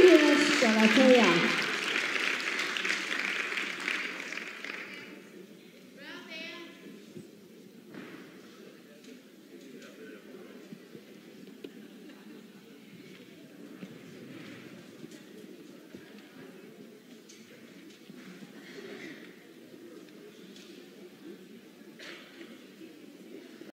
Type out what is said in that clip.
谢谢小老崔呀、